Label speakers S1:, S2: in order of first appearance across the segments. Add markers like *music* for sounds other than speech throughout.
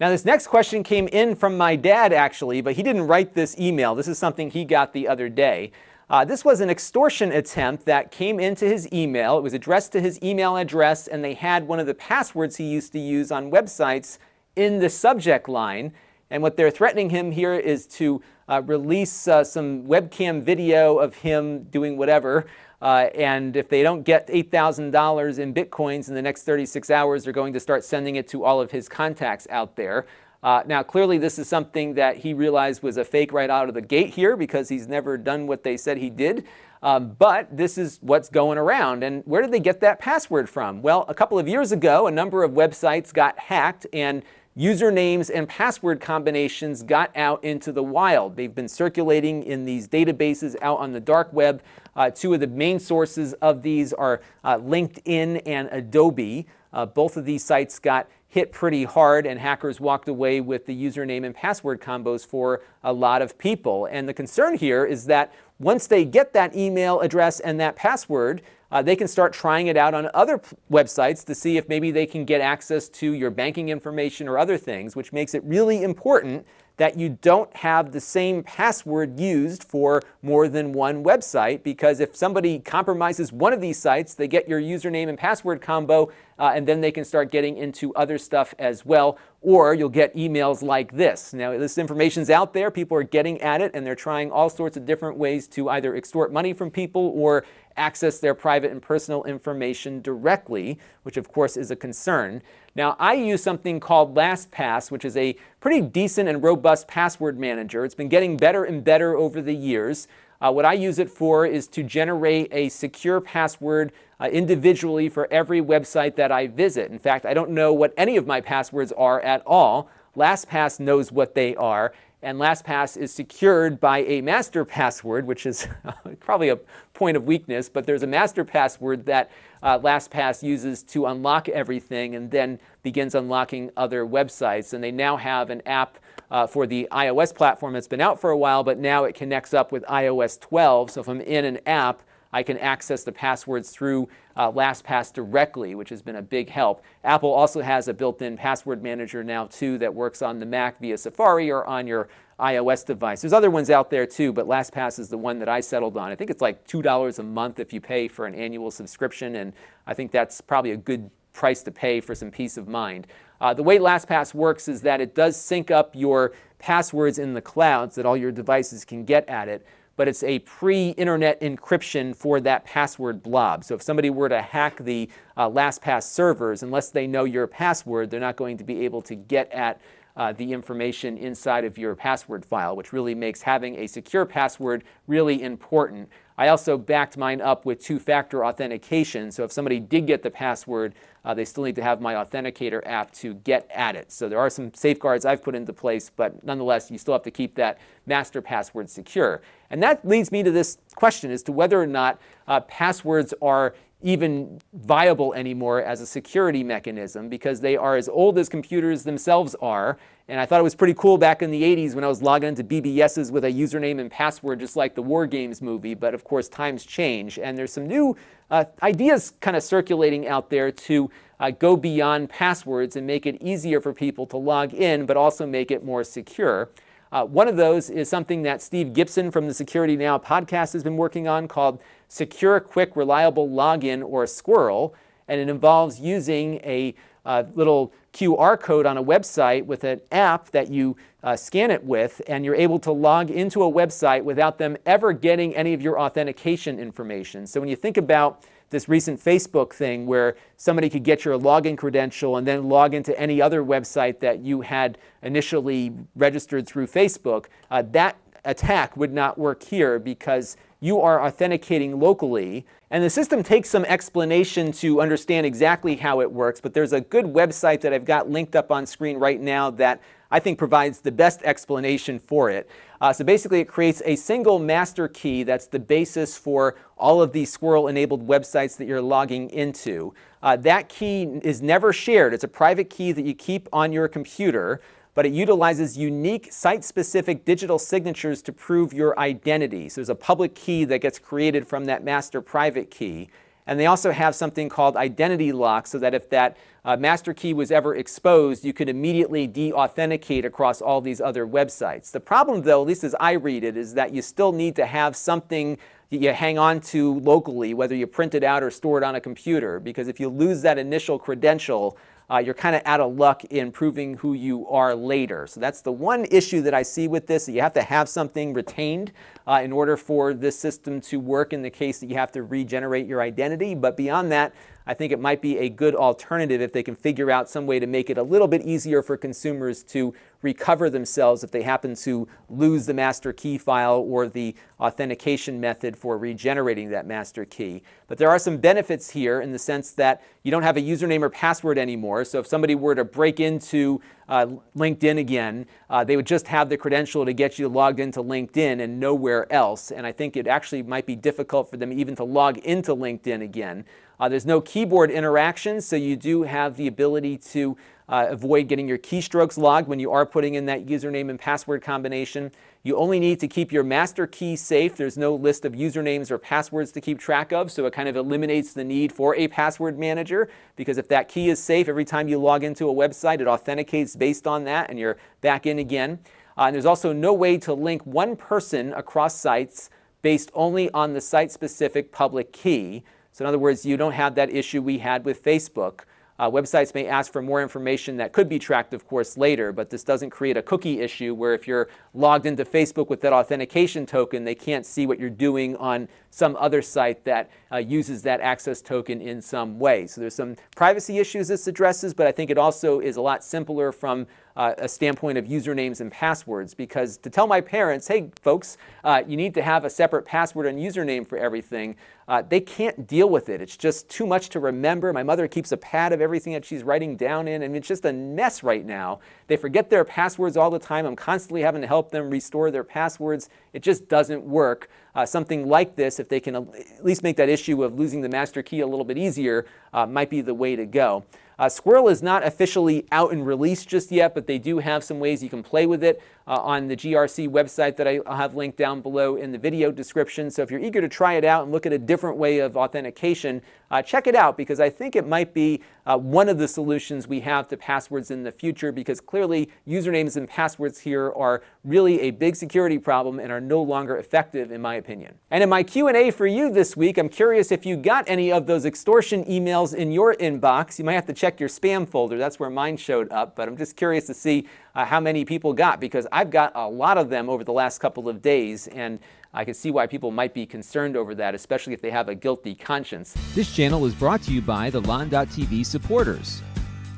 S1: Now, this next question came in from my dad, actually, but he didn't write this email. This is something he got the other day. Uh, this was an extortion attempt that came into his email. It was addressed to his email address, and they had one of the passwords he used to use on websites in the subject line. And what they're threatening him here is to uh, release uh, some webcam video of him doing whatever. Uh, and if they don't get $8,000 in bitcoins in the next 36 hours, they're going to start sending it to all of his contacts out there. Uh, now, clearly, this is something that he realized was a fake right out of the gate here because he's never done what they said he did. Um, but this is what's going around. And where did they get that password from? Well, a couple of years ago, a number of websites got hacked and usernames and password combinations got out into the wild. They've been circulating in these databases out on the dark web. Uh, two of the main sources of these are uh, LinkedIn and Adobe. Uh, both of these sites got hit pretty hard, and hackers walked away with the username and password combos for a lot of people. And the concern here is that once they get that email address and that password, uh, they can start trying it out on other websites to see if maybe they can get access to your banking information or other things, which makes it really important that you don't have the same password used for more than one website because if somebody compromises one of these sites, they get your username and password combo uh, and then they can start getting into other stuff as well. Or you'll get emails like this. Now, this information's out there, people are getting at it, and they're trying all sorts of different ways to either extort money from people or access their private and personal information directly, which of course is a concern. Now, I use something called LastPass, which is a pretty decent and robust password manager. It's been getting better and better over the years. Uh, what I use it for is to generate a secure password uh, individually for every website that I visit. In fact, I don't know what any of my passwords are at all. LastPass knows what they are, and LastPass is secured by a master password, which is *laughs* probably a point of weakness, but there's a master password that uh, LastPass uses to unlock everything and then begins unlocking other websites. And they now have an app uh, for the iOS platform that's been out for a while, but now it connects up with iOS 12. So if I'm in an app, I can access the passwords through uh, LastPass directly, which has been a big help. Apple also has a built-in password manager now too that works on the Mac via Safari or on your iOS device. There's other ones out there too, but LastPass is the one that I settled on. I think it's like $2 a month if you pay for an annual subscription, and I think that's probably a good price to pay for some peace of mind. Uh, the way LastPass works is that it does sync up your passwords in the cloud so that all your devices can get at it but it's a pre-internet encryption for that password blob. So if somebody were to hack the uh, LastPass servers, unless they know your password, they're not going to be able to get at uh, the information inside of your password file, which really makes having a secure password really important. I also backed mine up with two-factor authentication. So if somebody did get the password, uh, they still need to have my Authenticator app to get at it. So there are some safeguards I've put into place, but nonetheless, you still have to keep that master password secure. And that leads me to this question as to whether or not uh, passwords are even viable anymore as a security mechanism because they are as old as computers themselves are. And I thought it was pretty cool back in the 80s when I was logging into BBSs with a username and password just like the War Games movie. But of course, times change. And there's some new uh, ideas kind of circulating out there to uh, go beyond passwords and make it easier for people to log in, but also make it more secure. Uh, one of those is something that Steve Gibson from the Security Now podcast has been working on called Secure, Quick, Reliable Login or SQRL. And it involves using a uh, little QR code on a website with an app that you uh, scan it with, and you're able to log into a website without them ever getting any of your authentication information. So when you think about this recent Facebook thing where somebody could get your login credential and then log into any other website that you had initially registered through Facebook, uh, that attack would not work here because you are authenticating locally. And the system takes some explanation to understand exactly how it works, but there's a good website that I've got linked up on screen right now that I think provides the best explanation for it. Uh, so basically, it creates a single master key that's the basis for all of these SQRL-enabled websites that you're logging into. Uh, that key is never shared. It's a private key that you keep on your computer, but it utilizes unique site-specific digital signatures to prove your identity. So there's a public key that gets created from that master private key. And they also have something called identity lock so that if that uh, master key was ever exposed, you could immediately de authenticate across all these other websites. The problem, though, at least as I read it, is that you still need to have something that you hang on to locally, whether you print it out or store it on a computer. Because if you lose that initial credential, uh, you're kind of out of luck in proving who you are later. So that's the one issue that I see with this. You have to have something retained uh, in order for this system to work in the case that you have to regenerate your identity. But beyond that, I think it might be a good alternative if they can figure out some way to make it a little bit easier for consumers to recover themselves if they happen to lose the master key file or the authentication method for regenerating that master key. But there are some benefits here in the sense that you don't have a username or password anymore. So if somebody were to break into uh, LinkedIn again, uh, they would just have the credential to get you logged into LinkedIn and nowhere else. And I think it actually might be difficult for them even to log into LinkedIn again. Uh, there's no keyboard interaction, so you do have the ability to uh, avoid getting your keystrokes logged when you are putting in that username and password combination. You only need to keep your master key safe. There's no list of usernames or passwords to keep track of, so it kind of eliminates the need for a password manager because if that key is safe, every time you log into a website, it authenticates based on that and you're back in again. Uh, and there's also no way to link one person across sites based only on the site-specific public key. So in other words, you don't have that issue we had with Facebook. Uh, websites may ask for more information that could be tracked, of course, later, but this doesn't create a cookie issue where if you're logged into Facebook with that authentication token, they can't see what you're doing on some other site that uh, uses that access token in some way. So there's some privacy issues this addresses, but I think it also is a lot simpler from uh, a standpoint of usernames and passwords because to tell my parents, hey, folks, uh, you need to have a separate password and username for everything, uh, they can't deal with it. It's just too much to remember. My mother keeps a pad of everything that she's writing down in, and it's just a mess right now. They forget their passwords all the time. I'm constantly having to help them restore their passwords. It just doesn't work. Uh, something like this, if they can at least make that issue of losing the master key a little bit easier, uh, might be the way to go. Uh, SQRL is not officially out and released just yet, but they do have some ways you can play with it uh, on the GRC website that I, will have linked down below in the video description. So if you're eager to try it out and look at a different way of authentication, uh, check it out because I think it might be uh, one of the solutions we have to passwords in the future because clearly usernames and passwords here are really a big security problem and are no longer effective in my opinion. And in my Q&A for you this week, I'm curious if you got any of those extortion emails in your inbox. You might have to check your spam folder. That's where mine showed up, but I'm just curious to see uh, how many people got because I've got a lot of them over the last couple of days and I can see why people might be concerned over that, especially if they have a guilty conscience.
S2: This channel is brought to you by the Lon.TV supporters,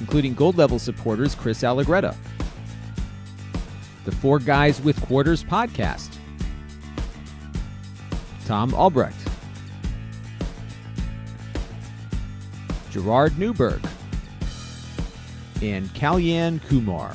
S2: including gold level supporters Chris Allegretta, the Four Guys with Quarters podcast, Tom Albrecht, Gerard Newberg, and Kalyan Kumar.